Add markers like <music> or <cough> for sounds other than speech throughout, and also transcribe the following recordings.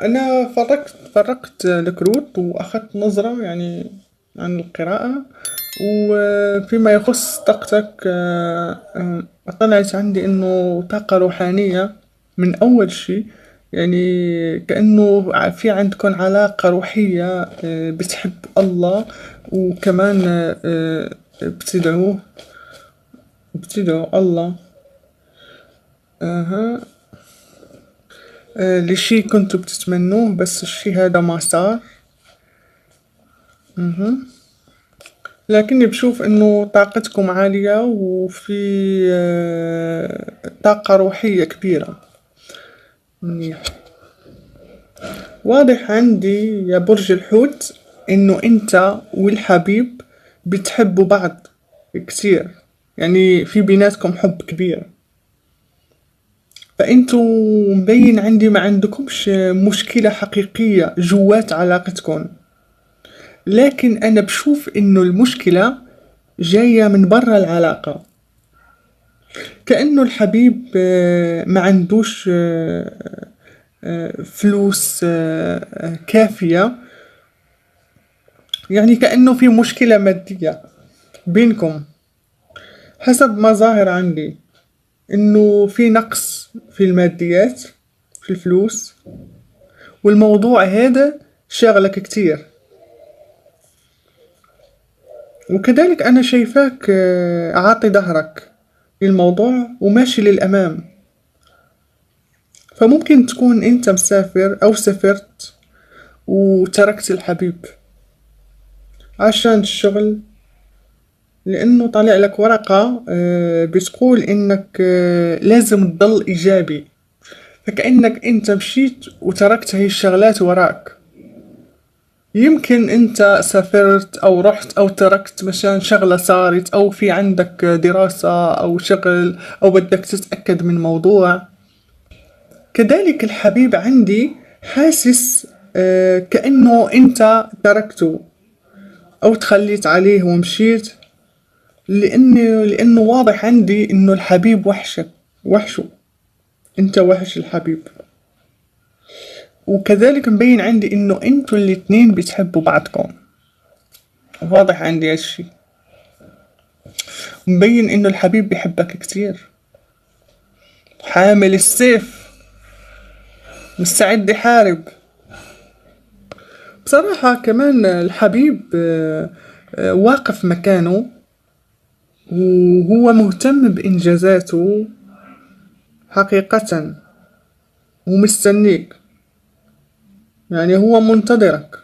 أنا فرقت فرقت الكروت وأخذت نظرة يعني عن القراءة وفيما يخص طاقتك آه، آه، طلعت عندي إنه طاقة روحانية من أول شي يعني كأنه في عندكم علاقة روحية آه، بتحب الله وكمان بتدعوه بتدعو الله. أها. لشي كنتوا بتتمنوه بس الشي هذا ما صار لكني بشوف انه طاقتكم عالية وفي طاقة روحية كبيرة منيح واضح عندي يا برج الحوت انه انت والحبيب بتحبوا بعض كتير يعني في بيناتكم حب كبير فانتو مبين عندي ما عندكمش مشكلة حقيقية جوات علاقتكم. لكن أنا بشوف إنه المشكلة جاية من برا العلاقة. كأنه الحبيب آه، ما عندوش آه، آه، فلوس كافية. يعني كأنه في مشكلة مادية بينكم. حسب ما ظاهر عندي إنه في نقص في الماديات في الفلوس. والموضوع هذا شغلك كتير. وكذلك أنا شايفاك آه، عاطي ظهرك للموضوع وماشي للأمام. فممكن تكون أنت مسافر أو سافرت وتركت الحبيب عشان الشغل لأنه طالع لك ورقة آه، بتقول إنك آه، لازم تضل إيجابي. فكأنك أنت مشيت وتركت هاي الشغلات وراك. يمكن أنت سافرت أو رحت أو تركت مثلا شغلة صارت أو في عندك دراسة أو شغل أو بدك تتأكد من موضوع. كذلك الحبيب عندي حاسس آه، كأنه أنت تركته أو تخليت عليه ومشيت. لأنه لأنه واضح عندي إنه الحبيب وحشك وحشه. أنت وحش الحبيب. وكذلك مبين عندي إنه أنتوا الاتنين بتحبوا بعضكم. واضح عندي هالشي. مبين إنه الحبيب بيحبك كتير. حامل السيف. مستعد يحارب. بصراحة كمان الحبيب آه، آه، واقف مكانه. وهو مهتم بإنجازاته حقيقة. ومستنيك يعني هو منتظرك.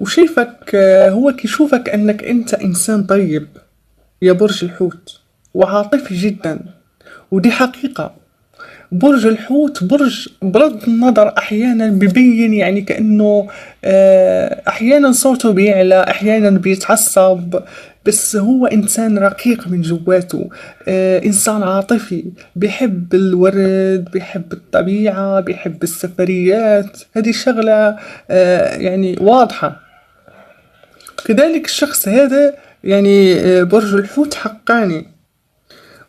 وشايفك هو كيشوفك أنك أنت إنسان طيب. يا برج الحوت. وعاطفي جدا. ودي حقيقة. برج الحوت برج بغض النظر أحيانا ببين يعني كأنه آه، أحيانا صوته بيعلى أحيانا بيتعصب بس هو إنسان رقيق من جواته آه، إنسان عاطفي بيحب الورد بيحب الطبيعة بيحب السفريات. هذه شغلة آه، يعني واضحة. كذلك الشخص هذا يعني برج الحوت حقاني.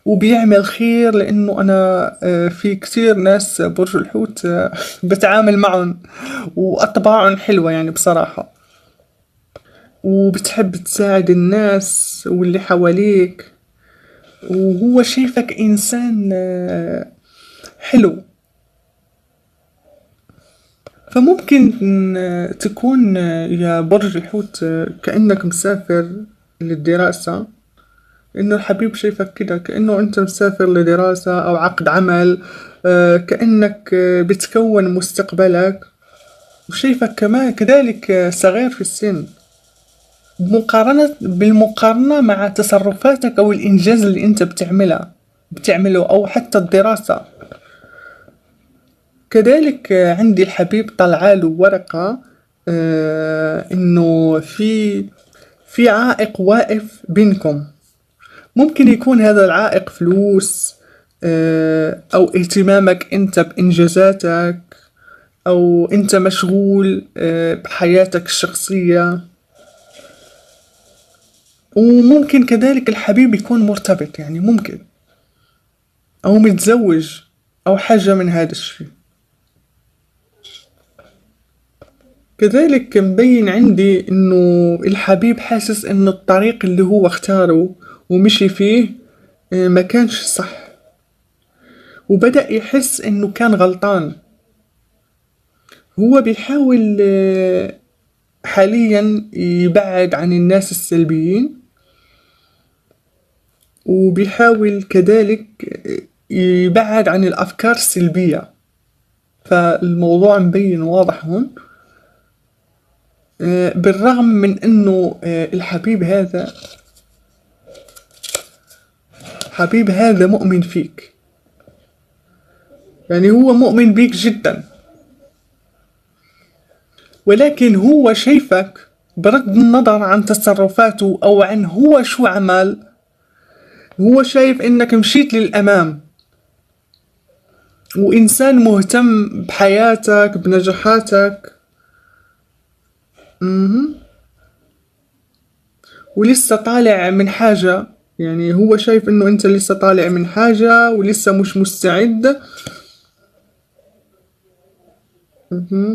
وبيعمل خير لأنه أنا آه، في كثير ناس برج الحوت آه، بتعامل معهم. وأطباعهم حلوة يعني بصراحة. وبتحب تساعد الناس واللي حواليك. وهو شايفك إنسان آه، حلو. فممكن تكون يا برج الحوت كأنك مسافر للدراسة. إنه الحبيب شايفك كده كأنه أنت مسافر لدراسة أو عقد عمل آه، كأنك آه، بتكون مستقبلك. وشايفك كمان كذلك آه، صغير في السن. مقارنة بالمقارنة مع تصرفاتك أو الإنجاز اللي أنت بتعملها بتعمله أو حتى الدراسة. كذلك عندي الحبيب طلعاله ورقة إنه في في عائق واقف بينكم. ممكن يكون هذا العائق فلوس آه، أو اهتمامك أنت بإنجازاتك أو أنت مشغول آه، بحياتك الشخصية. وممكن كذلك الحبيب يكون مرتبط يعني ممكن. أو متزوج أو حاجة من هذا الشيء. كذلك مبين عندي إنه الحبيب حاسس إن الطريق اللي هو اختاره ومشي فيه آه، ما كانش صح. وبدأ يحس إنه كان غلطان. هو بيحاول آه، حاليا يبعد عن الناس السلبيين. وبيحاول كذلك يبعد عن الأفكار السلبية. فالموضوع مبين واضح هون. بالرغم من آه، الحبيب هذا حبيب هذا مؤمن فيك. يعني هو مؤمن بيك جدا. ولكن هو شايفك برد النظر عن تصرفاته أو عن هو شو عمل هو شايف إنك مشيت للأمام. وإنسان مهتم بحياتك بنجاحاتك. ولسه طالع من حاجة. يعني هو شايف إنه أنت لسه طالع من حاجة ولسه مش مستعد.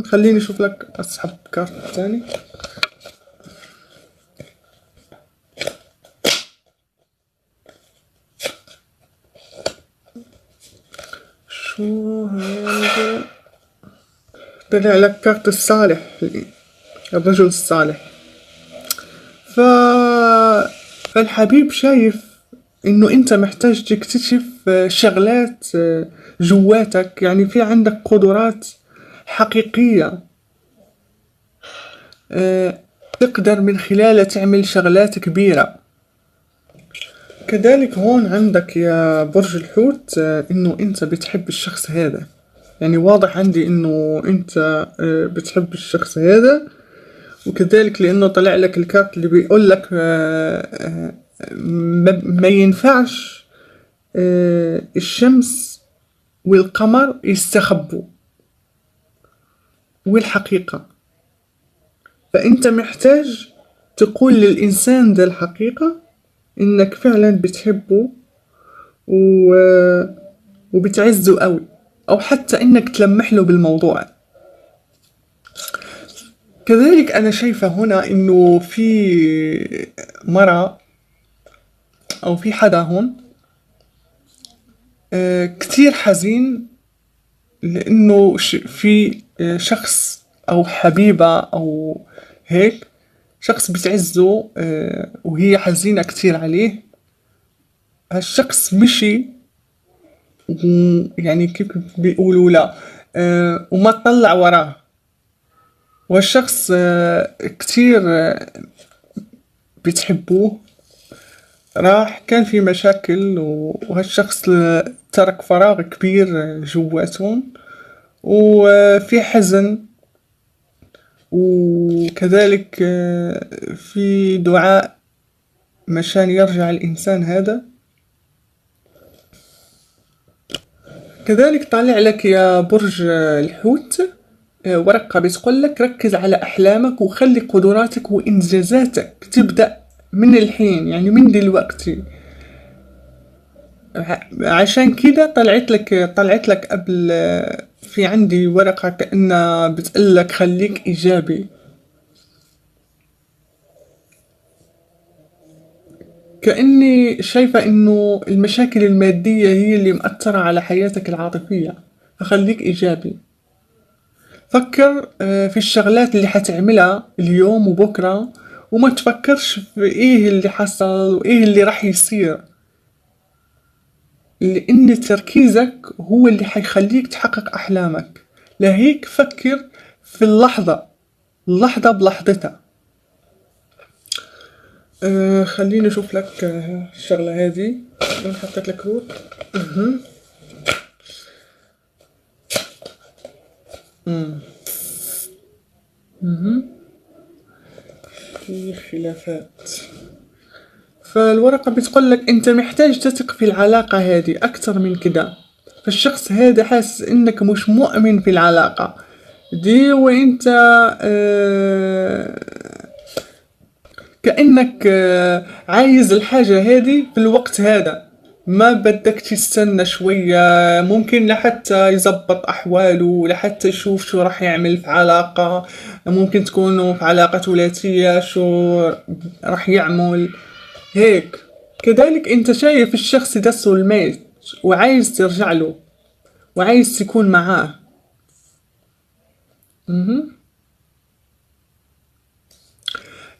خليني أشوف لك أسحب كارت تاني شو هذا طلع لك كارت الصالح الرجل الصالح. ف... فالحبيب شايف إنه أنت محتاج تكتشف شغلات جواتك يعني في عندك قدرات حقيقية. تقدر من خلالها تعمل شغلات كبيرة. كذلك هون عندك يا برج الحوت إنه أنت بتحب الشخص هذا. يعني واضح عندي إنه أنت آه، بتحب الشخص هذا وكذلك لأنه طلع لك الكارت اللي بيقول لك ما ينفعش الشمس والقمر يستخبوا. والحقيقة. فأنت محتاج تقول للإنسان ذا الحقيقة إنك فعلا بتحبه و... وبتعزه قوي. أو حتى إنك تلمح له بالموضوع. كذلك أنا شايفة هنا إنه في مرة أو في حدا هون آه، كتير حزين لأنه في شخص أو حبيبة أو هيك شخص بتعزه آه، وهي حزينة كتير عليه. هالشخص مشي يعني كيف بيقولوا لا. آه، وما تطلع وراه. والشخص آه، كتير بتحبوه. راح كان في مشاكل وهالشخص ترك فراغ كبير جواتهم. وفي حزن. وكذلك آه، في دعاء مشان يرجع الإنسان هذا. كذلك طالع لك يا برج الحوت. آه، ورقة بتقول لك ركز على أحلامك وخلي قدراتك وإنجازاتك. تبدأ من الحين يعني من دلوقتي. عشان كده طلعت لك طلعت لك قبل في عندي ورقة كأنها بتقلك خليك إيجابي. كأني شايفة إنه المشاكل المادية هي اللي مأثرة على حياتك العاطفية. فخليك إيجابي. فكر آه، في الشغلات اللي حتعملها اليوم وبكرة وما تفكرش في إيه اللي حصل وإيه اللي راح يصير. لأن تركيزك هو اللي حيخليك تحقق أحلامك. لهيك فكر في اللحظة. اللحظة بلحظتها. آه خليني أشوف لك آه الشغلة هذه. أنا حطيت لك روت. في خلافات. فالورقة بتقول لك أنت محتاج تثق في العلاقة هذه أكثر من كده. فالشخص هذا حاسس إنك مش مؤمن في العلاقة. دي وإنت آه كأنك آه عايز الحاجة هذه في الوقت هذا. ما بدك تستنى شوية ممكن لحتى يزبط أحواله لحتى يشوف شو راح يعمل في علاقة. ممكن تكونوا في علاقة ثلاثية شو راح يعمل. هيك. كذلك أنت شايف الشخص ده الميت وعايز ترجع له وعايز تكون معاه.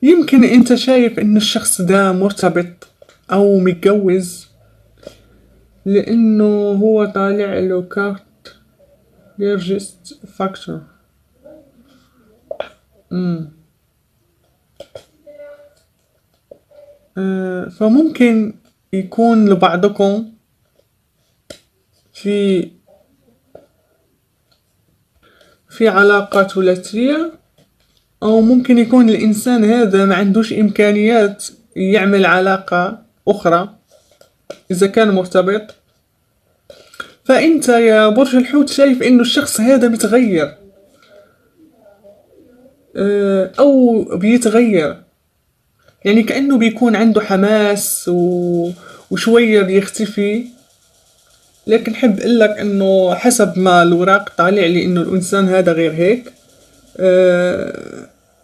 يمكن أنت شايف إن الشخص ده مرتبط أو متجوز لأنه هو طالع له كارت ليرجست فاكتور. أه فممكن يكون لبعضكم في في علاقة ثلاثية أو ممكن يكون الإنسان هذا ما عندوش إمكانيات يعمل علاقة أخرى إذا كان مرتبط. فأنت يا برج الحوت شايف إنه الشخص هذا متغير. آه، أو بيتغير. يعني كأنه بيكون عنده حماس و... وشوية بيختفي. لكن حب لك إنه حسب ما الوراق طالع لي إنه الإنسان هذا غير هيك.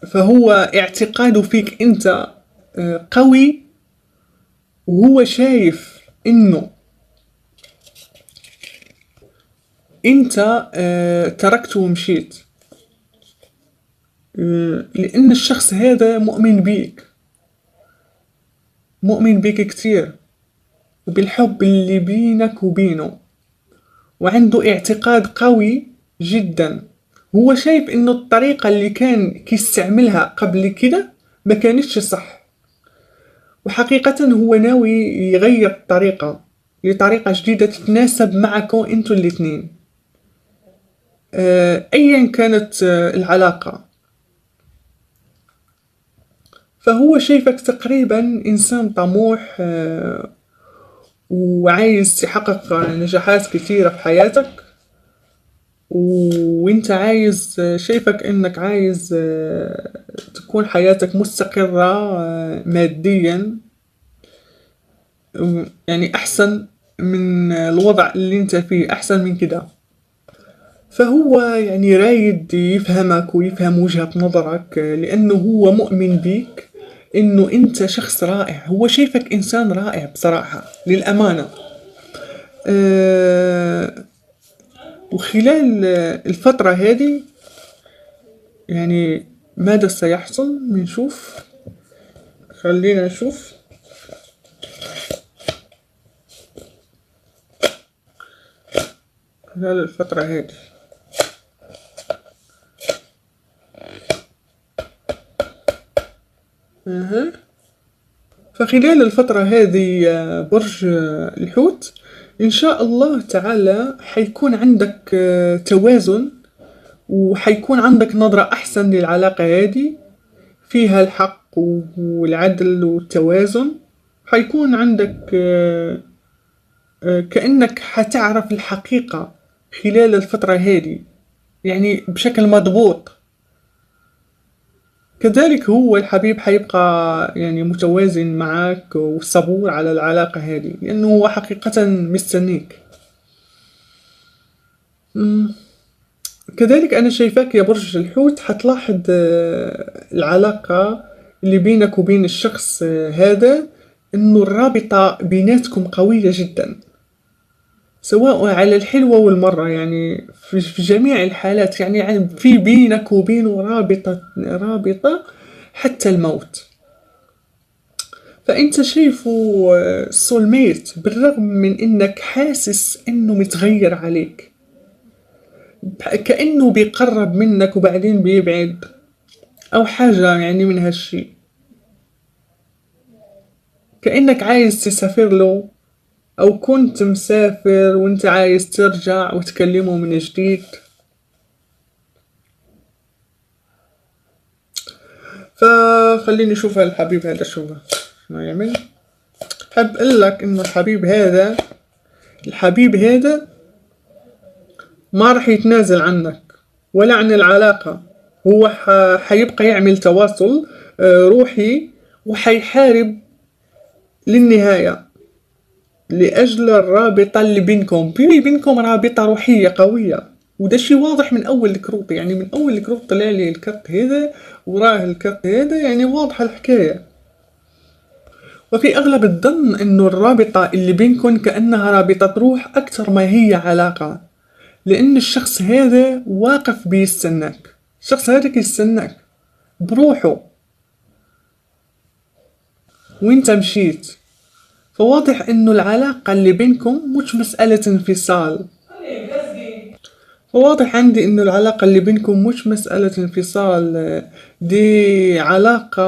فهو اعتقاده فيك انت آه، قوي وهو شايف انه انت آه، تركته ومشيت. لأن الشخص هذا مؤمن بيك. مؤمن بيك كتير وبالحب اللي بينك وبينه وعنده اعتقاد قوي جدا. هو شايف إنه الطريقة اللي كان كيستعملها قبل كده ما كانتش صح. وحقيقة هو ناوي يغير الطريقة لطريقة جديدة تتناسب معكم انتو الاثنين آه، ايا كانت آه، العلاقة. فهو شايفك تقريبا إنسان طموح آه، وعايز تحقق نجاحات كثيرة في حياتك. وانت عايز شايفك انك عايز آه، تكون حياتك مستقرة آه، ماديا. يعني أحسن من الوضع اللي انت فيه أحسن من كده. فهو يعني رايد يفهمك ويفهم وجهة نظرك آه، لأنه هو مؤمن بيك إنه أنت شخص رائع. هو شايفك إنسان رائع بصراحة للأمانة. أه وخلال الفترة هذه يعني ماذا سيحصل؟ بنشوف. خلينا نشوف. خلال الفترة هذه. أه. فخلال الفترة هذه برج الحوت إن شاء الله تعالى حيكون عندك توازن وحيكون عندك نظرة أحسن للعلاقة هذه. فيها الحق والعدل والتوازن. حيكون عندك كأنك حتعرف الحقيقة خلال الفترة هذه يعني بشكل مضبوط. كذلك هو الحبيب حيبقى يعني متوازن معك وصبور على العلاقة هذه لأنه هو حقيقة مستنيك. كذلك أنا شايفاك يا برج الحوت حتلاحظ آه، العلاقة اللي بينك وبين الشخص آه، هذا إنه الرابطة بيناتكم قوية جدا. سواء على الحلوة والمرة يعني في جميع الحالات يعني في بينك وبينه رابطة رابطة حتى الموت. فأنت شايفه سولميت بالرغم من إنك حاسس إنه متغير عليك كأنه بيقرب منك وبعدين بيبعد أو حاجة يعني من هالشي كأنك عايز تسافر له أو كنت مسافر وأنت عايز ترجع وتكلمه من جديد. فخليني نشوف الحبيب هذا شو شنو يعمل. حب لك إنه الحبيب هذا الحبيب هذا ما راح يتنازل عنك ولا عن العلاقة. هو حيبقى يعمل تواصل آه، روحي وحيحارب للنهاية. لأجل الرابطة اللي بينكم. بيني بينكم رابطة روحية قوية وده شي واضح من أول الكروت. يعني من أول الكروت طلع لي الكرت هذا وراه الكرت هذا يعني واضحة الحكاية. وفي أغلب الظن أنه الرابطة اللي بينكم كأنها رابطة روح أكثر ما هي علاقة لأن الشخص هذا واقف بيستناك الشخص هذا كيستناك بروحه. وانت مشيت فواضح إنه العلاقة اللي بينكم مش مسألة انفصال. فواضح عندي إنه العلاقة اللي بينكم مش مسألة انفصال. دي علاقة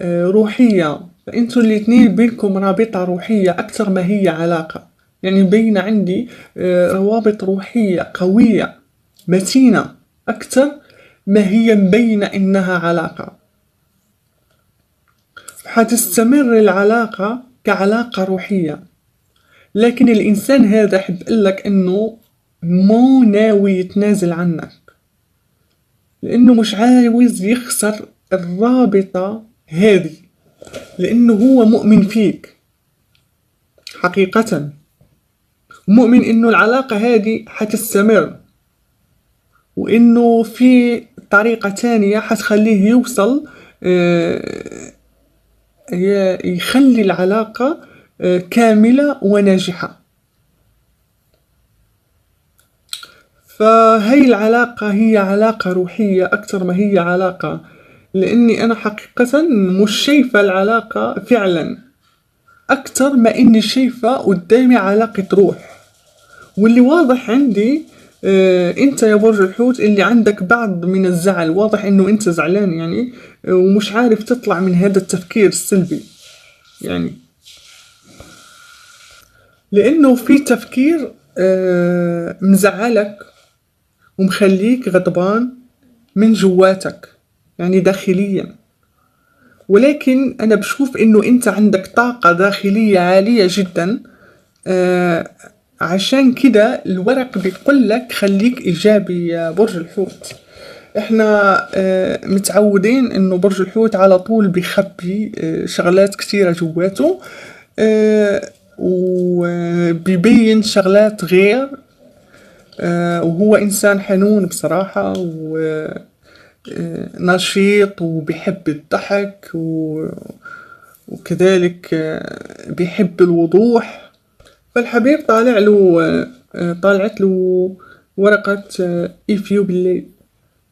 آه، روحية. فإنتوا الاتنين بينكم رابطة روحية أكثر ما هي علاقة. يعني بين عندي آه، روابط روحية قوية متينة أكثر ما هي مبينة إنها علاقة. حتستمر العلاقة كعلاقة روحية. لكن الإنسان هذا حب لك إنه مو ناوي يتنازل عنك. لأنه مش عاوز يخسر الرابطة هذه. لأنه هو مؤمن فيك. حقيقة. مؤمن إنه العلاقة هذه حتستمر. وإنه في طريقة تانية حتخليه يوصل آه يخلي العلاقة آه، كاملة وناجحة. فهي العلاقة هي علاقة روحية أكثر ما هي علاقة لأني أنا حقيقة مش شايفة العلاقة فعلا. أكثر ما إني شايفة قدامي علاقة روح. واللي واضح عندي آه انت يا برج الحوت اللي عندك بعض من الزعل. واضح انه انت زعلان يعني آه ومش عارف تطلع من هذا التفكير السلبي يعني. لأنه في تفكير آه مزعلك ومخليك غضبان من جواتك يعني داخليا. ولكن أنا بشوف إنه أنت عندك طاقة داخلية عالية جدا آه عشان كده الورق بيقول لك خليك إيجابي يا برج الحوت. إحنا آه متعودين إنه برج الحوت على طول بيخبي آه شغلات كثيرة جواته آه وبيبين شغلات غير وهو إنسان حنون بصراحة ونشيط وبيحب الضحك وكذلك بيحب الوضوح. فالحبيب طالع له آه، طالعت له ورقة if you believe.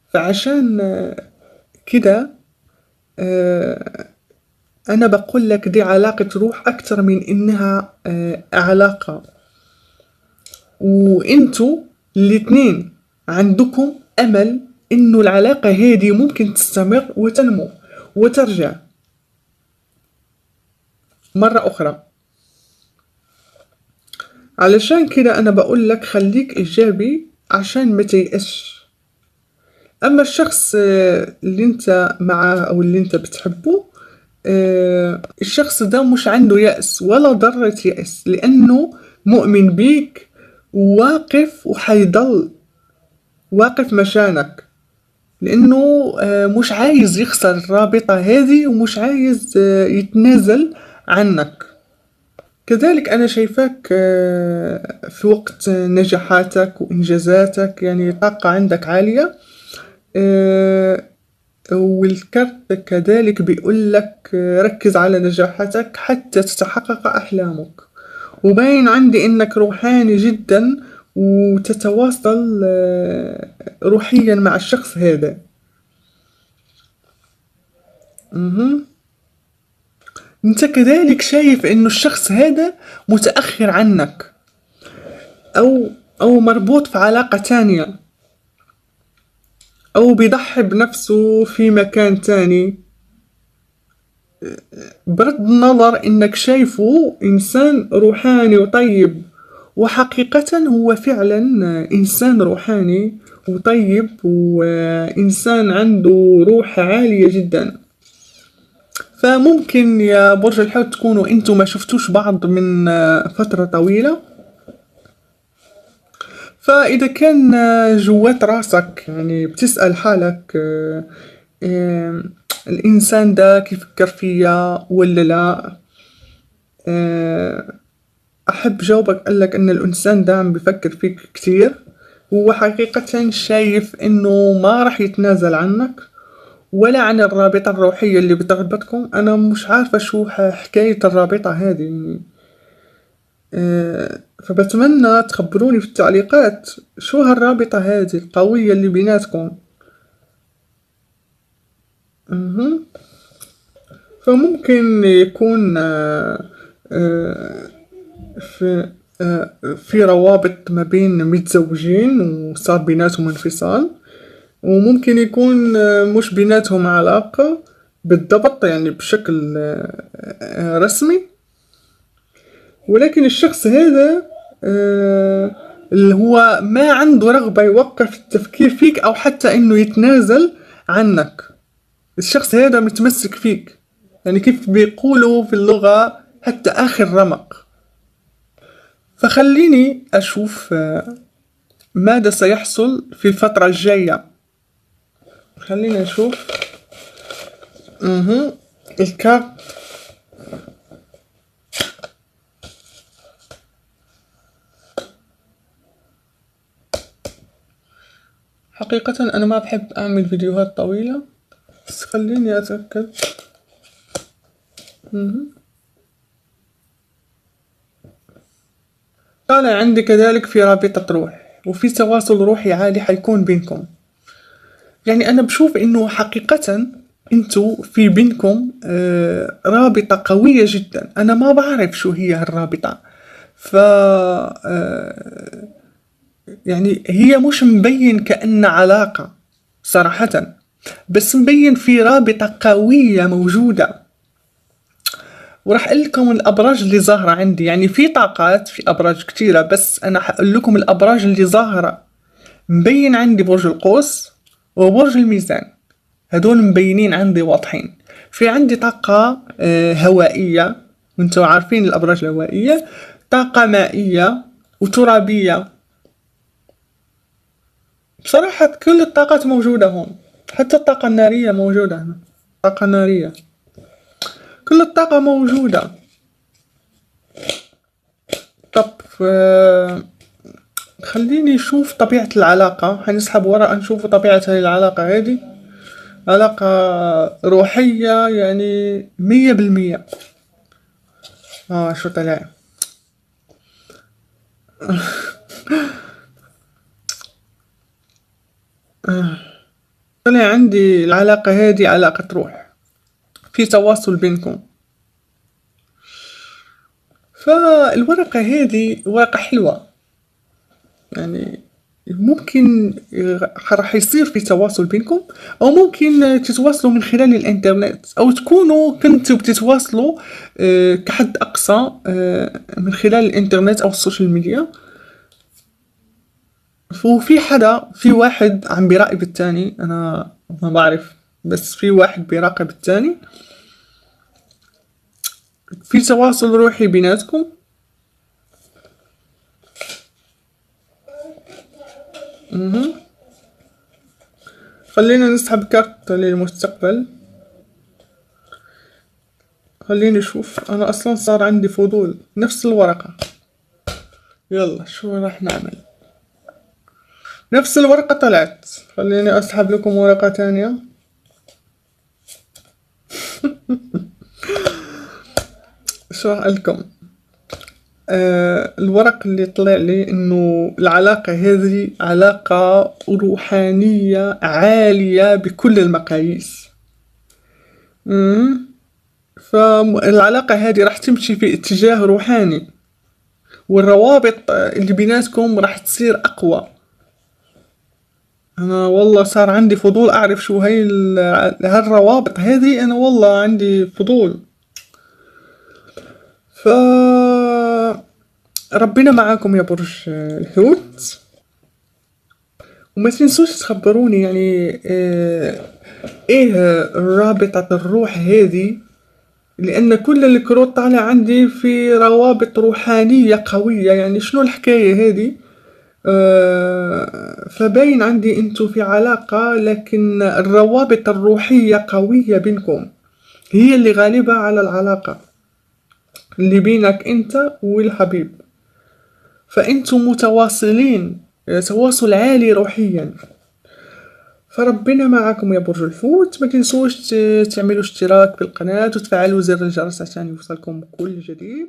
فعشان آه، كده آه، أنا بقول لك دي علاقة روح أكتر من إنها علاقة. وإنتو الاتنين عندكم أمل إنه العلاقة هذه ممكن تستمر وتنمو وترجع. مرة أخرى. علشان كده أنا بقول لك خليك إيجابي عشان ما تيأسش. أما الشخص آه، اللي أنت معاه أو اللي أنت بتحبه آه، الشخص ده مش عنده يأس ولا ذرة يأس لأنه مؤمن بيك وواقف وحيضل واقف مشانك لأنه آه، مش عايز يخسر الرابطة هذه ومش عايز يتنازل عنك. كذلك أنا شايفاك آه، في وقت نجاحاتك وإنجازاتك يعني طاقة عندك عالية آه، والكرت كذلك بيقول لك آه، ركز على نجاحاتك حتى تتحقق أحلامك وباين عندي إنك روحاني جدا وتتواصل روحيا مع الشخص هذا مهم. أنت كذلك شايف إنه الشخص هذا متأخر عنك أو أو مربوط في علاقة تانية أو بيضحي بنفسه في مكان تاني. برد النظر إنك شايفه إنسان روحاني وطيب وحقيقة هو فعلا إنسان روحاني وطيب وإنسان عنده روح عالية جدا. فممكن يا برج الحوت تكونوا أنتم ما شفتوش بعض من آه، فترة طويلة. فإذا كان آه، جوات راسك يعني بتسأل حالك آه، الإنسان ده كيفكر فيا ولا لا؟ أحب جاوبك قالك إن الإنسان دائما بيفكر فيك كتير هو حقيقة شايف إنه ما راح يتنازل عنك. ولا عن الرابطة الروحية اللي بتربطكم أنا مش عارفة شو حكاية الرابطة هذه. أه فبتمنى تخبروني في التعليقات شو هالرابطة هذه القوية اللي بيناتكم. فممكن يكون أه أه في آه، في روابط ما بين متزوجين وصار بيناتهم انفصال. وممكن يكون آه، مش بيناتهم علاقة بالضبط يعني بشكل آه، رسمي. ولكن الشخص هذا اللي هو ما عنده رغبة يوقف التفكير فيك أو حتى إنه يتنازل عنك. الشخص هذا متمسك فيك. يعني كيف بيقولوا في اللغة حتى آخر رمق. فخليني أشوف آه، ماذا سيحصل في الفترة الجاية. خليني أشوف أها الكارت حقيقة أنا ما بحب أعمل فيديوهات طويلة بس خليني أتأكد. طالع عندي كذلك في رابطة روح وفي تواصل روحي عالي حيكون بينكم. يعني أنا بشوف إنه حقيقة أنتو في بينكم آه رابطة قوية جدا. أنا ما بعرف شو هي هالرابطة. ف آه يعني هي مش مبين كأن علاقة صراحة بس مبين في رابطة قوية موجودة. وراح أقول لكم الأبراج اللي ظاهرة عندي. يعني في طاقات في أبراج كثيره بس أنا حقول لكم الأبراج اللي ظاهرة. مبين عندي برج القوس. وبرج الميزان. هدول مبينين عندي واضحين. في عندي طاقة آه، هوائية. وأنتم عارفين الأبراج الهوائية. طاقة مائية وترابية. بصراحة كل الطاقات موجودة هون. حتى الطاقة النارية موجودة هنا. طاقة نارية. كل الطاقة موجودة. طب خليني نشوف طبيعة العلاقة. حنسحب وراء نشوف طبيعة هاي العلاقة. هذه علاقة روحية يعني مية بالمية. آه شو طلع؟ <laughs> طلع عندي العلاقة هذه علاقة روح. في تواصل بينكم. فالورقة هذه ورقة حلوة. يعني ممكن راح يصير في تواصل بينكم أو ممكن تتواصلوا من خلال الإنترنت أو تكونوا كنتوا بتتواصلوا آه، كحد أقصى آه، من خلال الإنترنت أو ال social media. وفي حدا في واحد عم بيراقب التاني أنا ما بعرف بس في واحد بيراقب التاني. في تواصل روحي بيناتكم. مه. خلينا نسحب كارت للمستقبل. خليني أشوف. أنا أصلا صار عندي فضول. نفس الورقة. يلا شو راح نعمل؟ نفس الورقة طلعت. خليني أسحب لكم ورقة تانية <laughs> شو لكم؟ آه الورق اللي طلع لي إنه العلاقة هذه علاقة روحانية عالية بكل المقاييس. فالعلاقة هذه راح تمشي في اتجاه روحاني والروابط اللي بيناتكم راح تصير أقوى. أنا والله صار عندي فضول أعرف شو هاي هالروابط هذه أنا والله عندي فضول ف ربنا معاكم يا برج الحوت. وما تنسوش تخبروني يعني آه، إيه رابطة الروح هذه؟ لأن كل الكروت طالع عندي في روابط روحانية قوية. يعني شنو الحكاية هذه؟ آه، فباين عندي انتو في علاقة لكن الروابط الروحية قوية بينكم. هي اللي غالبة على العلاقة. اللي بينك أنت والحبيب. فأنتم متواصلين تواصل عالي روحيا. فربنا معكم يا برج الحوت. ما تنسوش تعملوا اشتراك في القناة وتفعلوا زر الجرس عشان يوصلكم كل جديد.